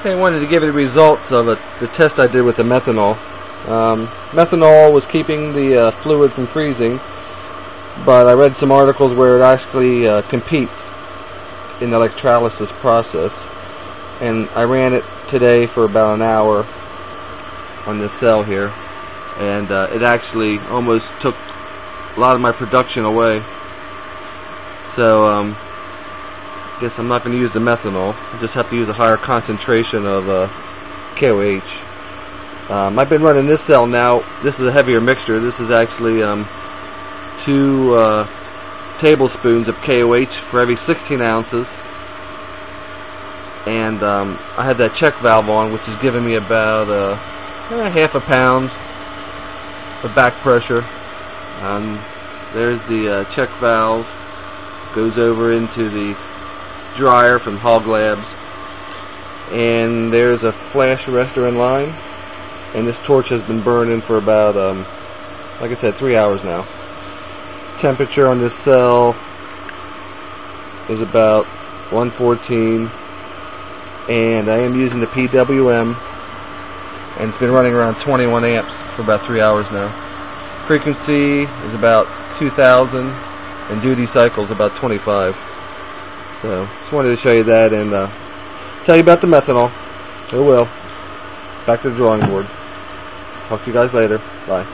Okay, I wanted to give you the results of a, the test I did with the methanol. Um, methanol was keeping the uh, fluid from freezing, but I read some articles where it actually uh, competes in the electrolysis process. And I ran it today for about an hour on this cell here, and uh, it actually almost took a lot of my production away. So, um, guess I'm not going to use the methanol. I just have to use a higher concentration of uh, KOH. Um, I've been running this cell now. This is a heavier mixture. This is actually um, two uh, tablespoons of KOH for every 16 ounces. And um, I had that check valve on, which is giving me about uh, eh, half a pound of back pressure. There's the uh, check valve. Goes over into the dryer from Hog Labs. And there's a flash arrestor in line. And this torch has been burning for about, um, like I said, three hours now. Temperature on this cell is about 114. And I am using the PWM. And it's been running around 21 amps for about three hours now. Frequency is about 2000 and duty cycle is about 25. So, just wanted to show you that and uh, tell you about the methanol. It will. Back to the drawing board. Talk to you guys later. Bye.